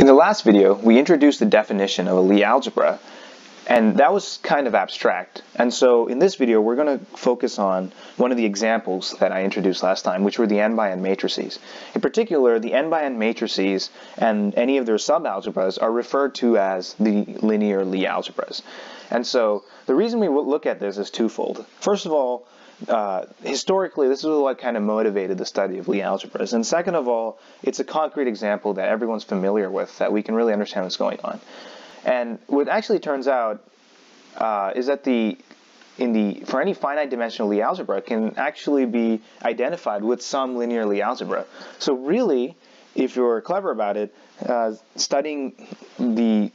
In the last video, we introduced the definition of a Lie algebra, and that was kind of abstract. And so in this video, we're going to focus on one of the examples that I introduced last time, which were the n by n matrices. In particular, the n by n matrices and any of their subalgebras are referred to as the linear Lie algebras. And so the reason we look at this is twofold. First of all, uh, historically, this is what kind of motivated the study of Lie algebras. And second of all, it's a concrete example that everyone's familiar with, that we can really understand what's going on. And what actually turns out uh, is that the in the for any finite dimensional Lie algebra can actually be identified with some linear Lie algebra. So really, if you're clever about it, uh, studying the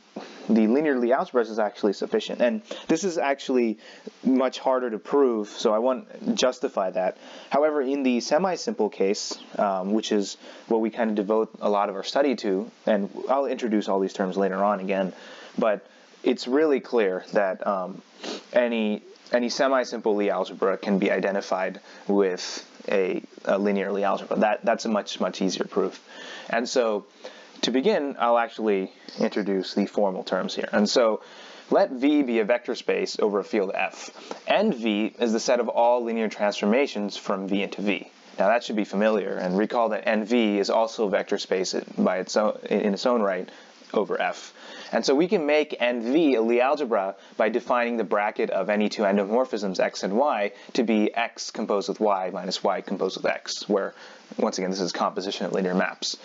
the linear Lie algebras is actually sufficient. And this is actually much harder to prove, so I won't justify that. However, in the semi-simple case, um, which is what we kind of devote a lot of our study to, and I'll introduce all these terms later on again, but it's really clear that um, any any semi-simple Lie algebra can be identified with a, a linear Lie algebra. That that's a much much easier proof. And so to begin, I'll actually introduce the formal terms here. And so let V be a vector space over a field F. End V is the set of all linear transformations from V into V. Now that should be familiar, and recall that End V is also a vector space by its own, in its own right over F. And so we can make End V a Lie algebra by defining the bracket of any two endomorphisms x and y to be x composed with y minus y composed with x, where, once again, this is composition of linear maps.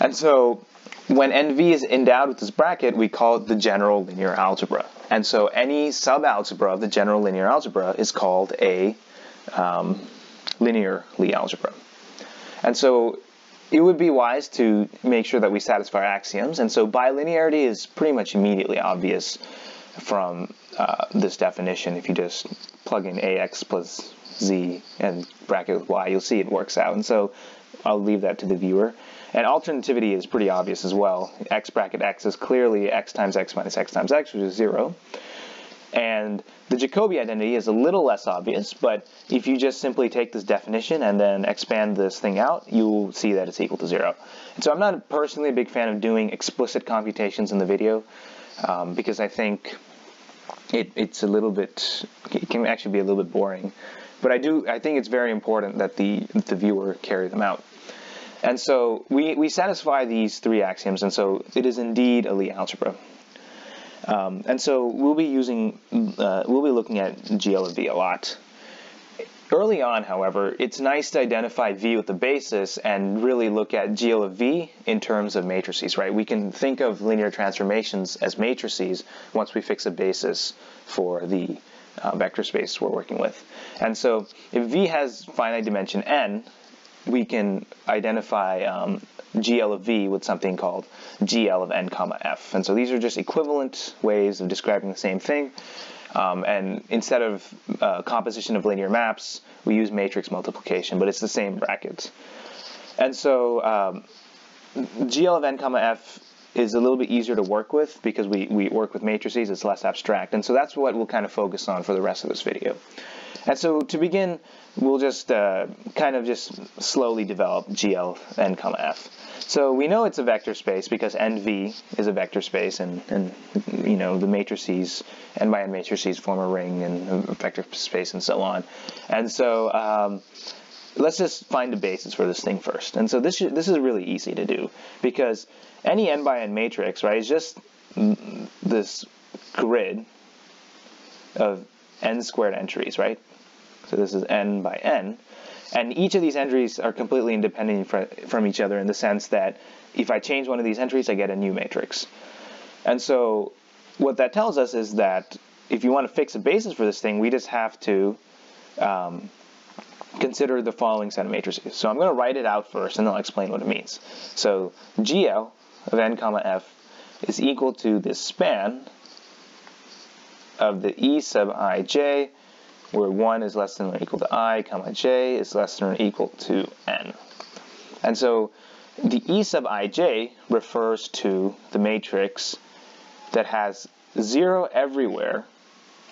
And so when End V is endowed with this bracket, we call it the general linear algebra. And so any subalgebra of the general linear algebra is called a um, linear Lie algebra. And so it would be wise to make sure that we satisfy axioms. And so bilinearity is pretty much immediately obvious from uh, this definition. If you just plug in ax plus z and bracket with y, you'll see it works out. And so I'll leave that to the viewer. And alternativity is pretty obvious as well. x bracket x is clearly x times x minus x times x, which is 0. And the Jacobi identity is a little less obvious, but if you just simply take this definition and then expand this thing out, you'll see that it's equal to 0. And so I'm not personally a big fan of doing explicit computations in the video um, because I think it, it's a little bit, it can actually be a little bit boring. But I do, I think it's very important that the, the viewer carry them out. And so we, we satisfy these three axioms, and so it is indeed a Lie algebra. Um, and so we'll be using, uh, we'll be looking at GL of V a lot. Early on, however, it's nice to identify V with the basis and really look at GL of V in terms of matrices, right? We can think of linear transformations as matrices once we fix a basis for the uh, vector space we're working with. And so if V has finite dimension n, we can identify um, GL of V with something called GL of n comma f. And so these are just equivalent ways of describing the same thing. Um, and instead of uh, composition of linear maps, we use matrix multiplication, but it's the same brackets. And so um, GL of n comma f is a little bit easier to work with because we, we work with matrices, it's less abstract. And so that's what we'll kind of focus on for the rest of this video. And so to begin, we'll just uh, kind of just slowly develop GL n comma f. So we know it's a vector space because End V is a vector space, and, and you know the matrices, n by n matrices form a ring and a vector space and so on. And so um, let's just find a basis for this thing first. And so this this is really easy to do because any n by n matrix, right, is just this grid of n squared entries, right? So this is n by n. And each of these entries are completely independent from each other in the sense that if I change one of these entries, I get a new matrix. And so what that tells us is that if you want to fix a basis for this thing, we just have to um, consider the following set of matrices. So I'm going to write it out first, and I'll explain what it means. So GL of n comma f is equal to the span of the E sub ij where 1 is less than or equal to i, comma j is less than or equal to n. And so the E sub ij refers to the matrix that has 0 everywhere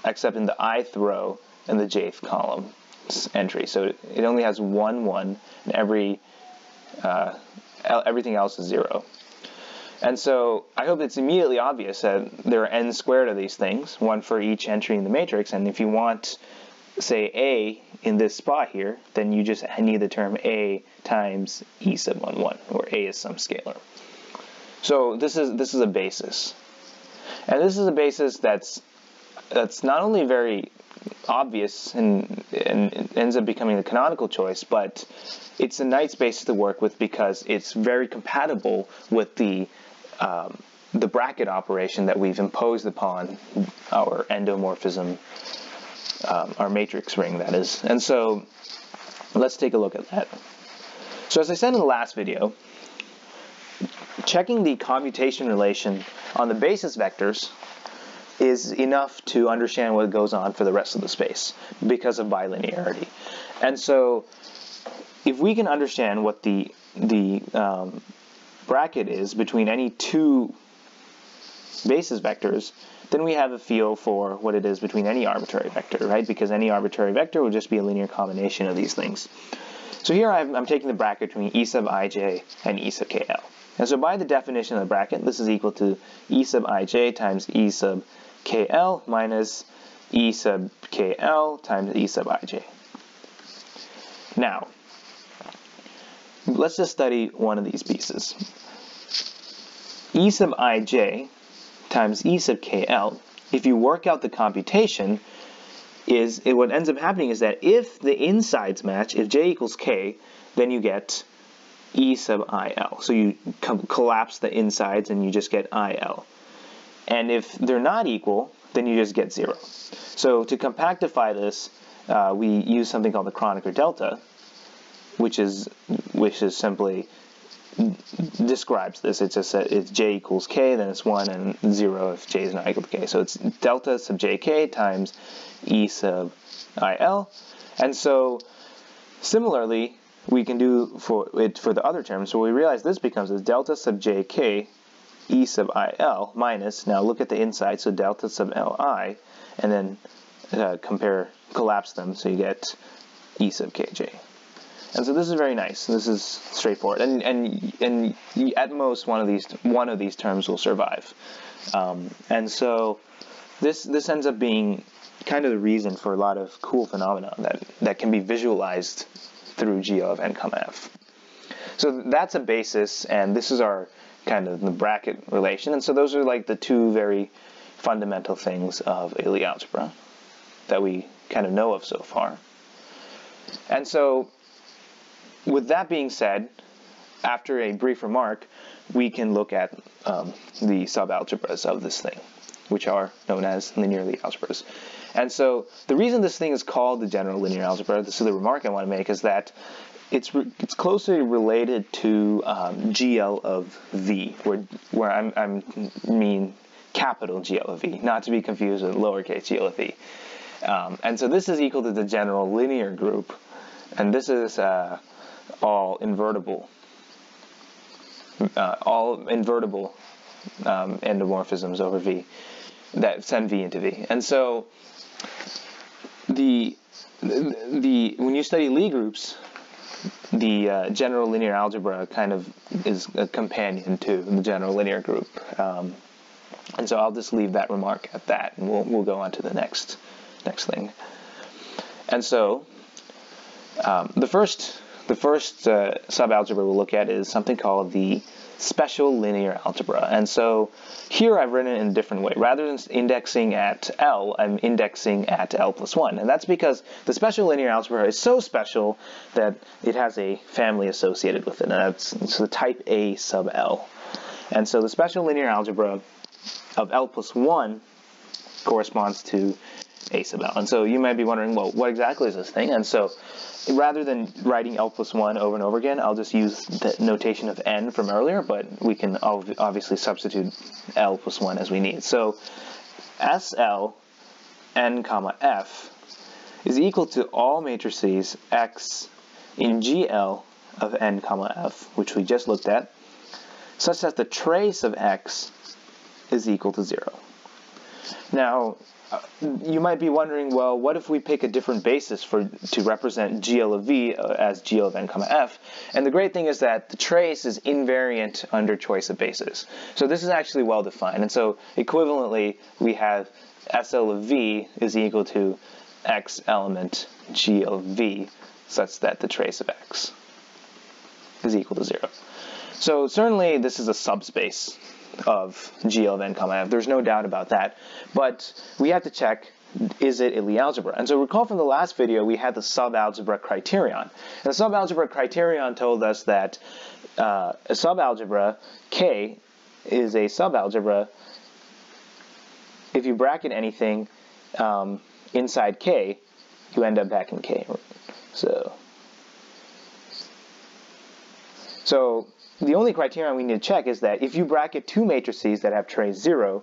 except in the ith row and the jth column entry. So it only has 1, 1, and every uh, everything else is 0. And so I hope it's immediately obvious that there are n squared of these things, one for each entry in the matrix. And if you want, say, A in this spot here, then you just need the term A times E sub 1, 1, where A is some scalar. So this is this is a basis. And this is a basis that's that's not only very obvious and, and ends up becoming the canonical choice, but it's a nice basis to work with because it's very compatible with the um, the bracket operation that we've imposed upon our endomorphism, um, our matrix ring, that is. And so let's take a look at that. So as I said in the last video, checking the commutation relation on the basis vectors is enough to understand what goes on for the rest of the space because of bilinearity. And so if we can understand what the the um, bracket is between any two basis vectors, then we have a feel for what it is between any arbitrary vector, right? Because any arbitrary vector will just be a linear combination of these things. So here I'm, I'm taking the bracket between E sub ij and E sub kl. And so by the definition of the bracket, this is equal to E sub ij times E sub kl minus E sub kl times E sub ij. Now, let's just study one of these pieces. E sub ij times E sub kl, if you work out the computation, is it, what ends up happening is that if the insides match, if j equals k, then you get E sub il. So you collapse the insides and you just get il. And if they're not equal, then you just get zero. So to compactify this, uh, we use something called the Kronecker delta, which is which is simply describes this. It's just a, it's j equals k, then it's 1, and 0 if j is not equal to k. So it's delta sub jk times e sub il. And so similarly, we can do for it for the other terms. So we realize this becomes as delta sub jk e sub il minus, now look at the inside, so delta sub li, and then uh, compare, collapse them, so you get e sub kj. And so this is very nice. This is straightforward, and and and at most one of these one of these terms will survive. Um, and so this this ends up being kind of the reason for a lot of cool phenomena that that can be visualized through GL of n comma f. So that's a basis, and this is our kind of the bracket relation. And so those are like the two very fundamental things of Lie algebra that we kind of know of so far. And so with that being said, after a brief remark, we can look at um, the subalgebras of this thing, which are known as linear Lie algebras. And so the reason this thing is called the general linear algebra, this is the remark I want to make, is that it's it's closely related to um, GL of V, where where I'm, I'm mean capital GL of V, not to be confused with lowercase GL of V. Um, and so this is equal to the general linear group, and this is uh, all invertible, uh, all invertible um, endomorphisms over V that send V into V. And so the the when you study Lie groups, the uh, general linear algebra kind of is a companion to the general linear group. Um, and so I'll just leave that remark at that, and we'll, we'll go on to the next next thing. And so um, the first the first uh, subalgebra we'll look at is something called the special linear algebra. And so here I've written it in a different way. Rather than indexing at L, I'm indexing at L plus 1. And that's because the special linear algebra is so special that it has a family associated with it. And that's it's the type A sub L. And so the special linear algebra of L plus 1 corresponds to A sub L. And so you might be wondering, well, what exactly is this thing? And so rather than writing L plus 1 over and over again, I'll just use the notation of n from earlier, but we can obviously substitute L plus 1 as we need. So SL n comma f is equal to all matrices x in GL of n comma f, which we just looked at, such that the trace of x is equal to 0. Now, you might be wondering, well, what if we pick a different basis for to represent GL of V uh, as GL of n comma f? And the great thing is that the trace is invariant under choice of basis. So this is actually well defined. And so equivalently, we have SL of V is equal to x element GL of V such that the trace of x is equal to zero. So certainly this is a subspace of GL of n comma f. There's no doubt about that. But we have to check is it a Lie algebra? And so recall from the last video we had the subalgebra criterion. And the subalgebra criterion told us that uh, a subalgebra K is a subalgebra if you bracket anything um, inside K, you end up back in K. So, so the only criterion we need to check is that if you bracket two matrices that have trace 0,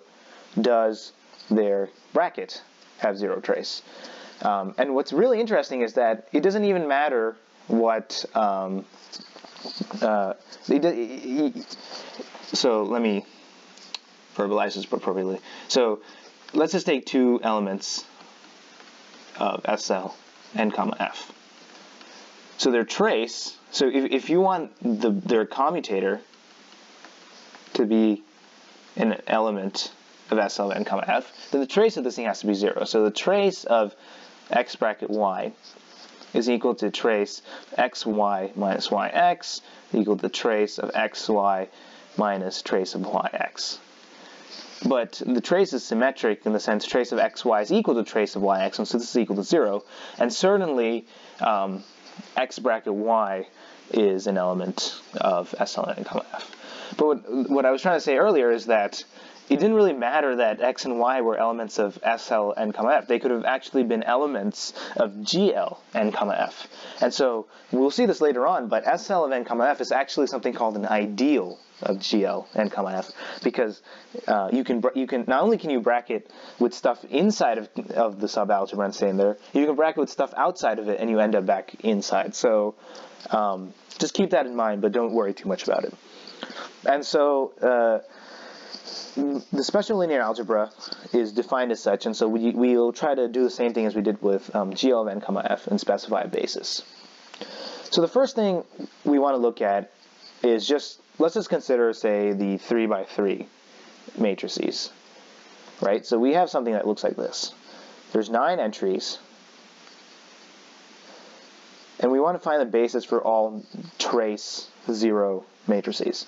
does their bracket have 0 trace? Um, and what's really interesting is that it doesn't even matter what... Um, uh, it, it, so let me verbalize this appropriately. So let's just take two elements of SL, n comma f. So their trace so if, if you want the, their commutator to be an element of SL n comma f, then the trace of this thing has to be zero. So the trace of x bracket y is equal to trace xy minus yx equal to trace of xy minus trace of yx. But the trace is symmetric in the sense trace of xy is equal to trace of yx, and so this is equal to zero. And certainly um, x bracket y is an element of SLN comma F. But what, what I was trying to say earlier is that it didn't really matter that x and y were elements of SL n comma f. They could have actually been elements of GL n comma f. And so we'll see this later on, but SL of n comma f is actually something called an ideal of GL n comma f because uh, you can you can not only can you bracket with stuff inside of, of the subalgebra and stay in there, you can bracket with stuff outside of it and you end up back inside. So um, just keep that in mind, but don't worry too much about it. And so uh, the special linear algebra is defined as such, and so we, we'll try to do the same thing as we did with um, GL of n comma f and specify a basis. So the first thing we want to look at is just, let's just consider, say, the 3 by 3 matrices, right? So we have something that looks like this. There's nine entries, and we want to find the basis for all trace zero matrices.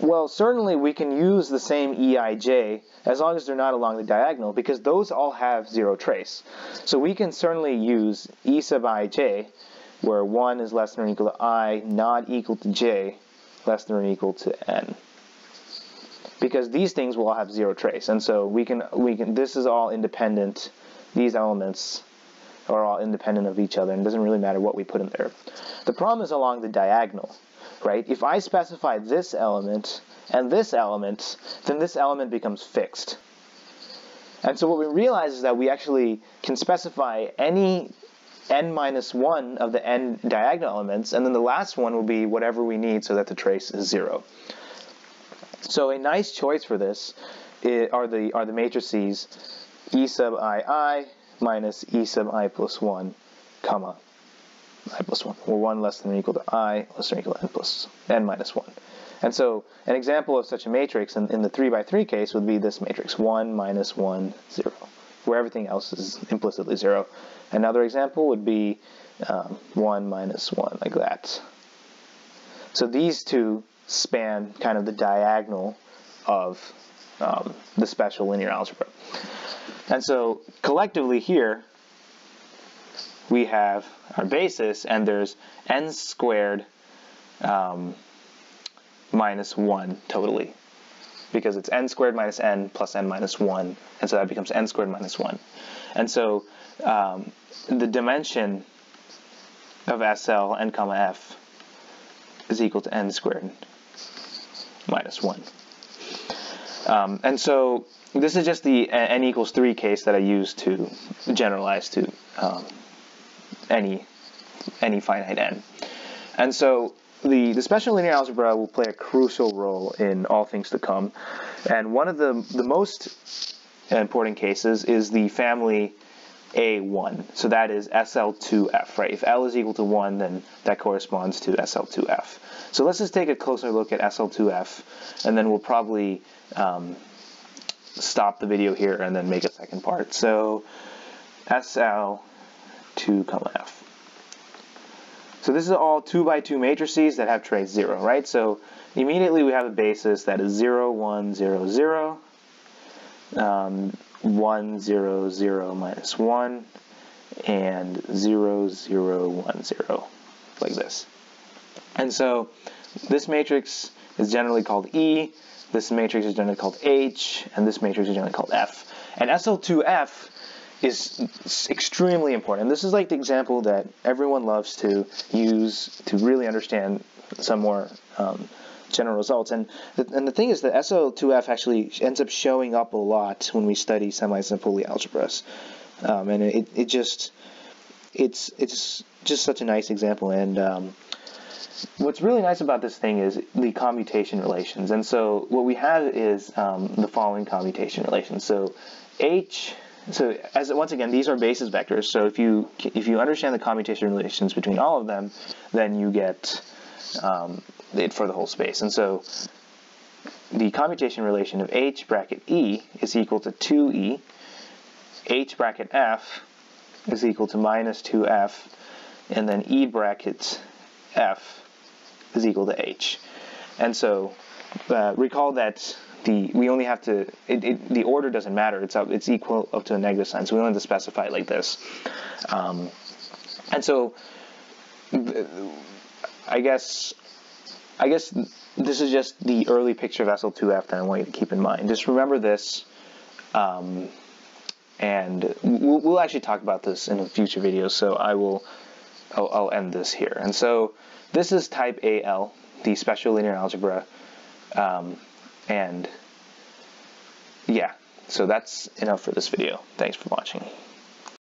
Well, certainly we can use the same EIJ as long as they're not along the diagonal because those all have zero trace. So we can certainly use E sub ij where 1 is less than or equal to i not equal to j less than or equal to n. Because these things will all have zero trace. And so we can, we can, this is all independent, these elements are all independent of each other and it doesn't really matter what we put in there. The problem is along the diagonal, right? If I specify this element and this element, then this element becomes fixed. And so what we realize is that we actually can specify any n minus 1 of the n diagonal elements, and then the last one will be whatever we need so that the trace is 0. So a nice choice for this are the, are the matrices E sub i i minus e sub i plus 1, comma, i plus 1, or 1 less than or equal to i less than or equal to n plus n minus 1. And so an example of such a matrix in, in the 3 by 3 case would be this matrix, 1 minus 1, 0, where everything else is implicitly 0. Another example would be um, 1 minus 1, like that. So these two span kind of the diagonal of um, the special linear algebra. And so collectively here, we have our basis, and there's n squared um, minus 1 totally. Because it's n squared minus n plus n minus 1, and so that becomes n squared minus 1. And so um, the dimension of SL n comma f is equal to n squared minus 1. Um, and so this is just the n equals 3 case that I use to generalize to um, any, any finite n. And so the, special linear algebra will play a crucial role in all things to come. And one of the, the most important cases is the family A1. So that is SL2F, right? If L is equal to 1, then that corresponds to SL2F. So let's just take a closer look at SL2F, and then we'll probably um, stop the video here and then make a second part. So SL2, comma F. So this is all 2 by 2 matrices that have trace 0, right? So immediately we have a basis that is 0, 1, 0, 0, um, 1, 0, 0, minus 1, and 0, 0, 1, 0, like this. And so this matrix is generally called E, this matrix is generally called H, and this matrix is generally called F. And SL2F is extremely important. And this is like the example that everyone loves to use to really understand some more um, general results. And the, and the thing is that SL2F actually ends up showing up a lot when we study semi-simple algebras. Um, and it, it just, it's, it's just such a nice example. And um, what's really nice about this thing is the commutation relations. And so what we have is um, the following commutation relations. So H so as once again, these are basis vectors. So if you if you understand the commutation relations between all of them, then you get um, it for the whole space. And so the commutation relation of h bracket e is equal to 2e. h bracket f is equal to minus 2f, and then e bracket f is equal to h. And so uh, recall that the we only have to it, it, the order doesn't matter. It's up it's equal up to a negative sign, so we only have to specify it like this. Um, and so I guess I guess this is just the early picture of SL2F that I want you to keep in mind. Just remember this. Um, and we'll, we'll, actually talk about this in a future video, so I will I'll, I'll end this here. And so this is type AL, the special linear algebra. Um, and yeah, so that's enough for this video. Thanks for watching.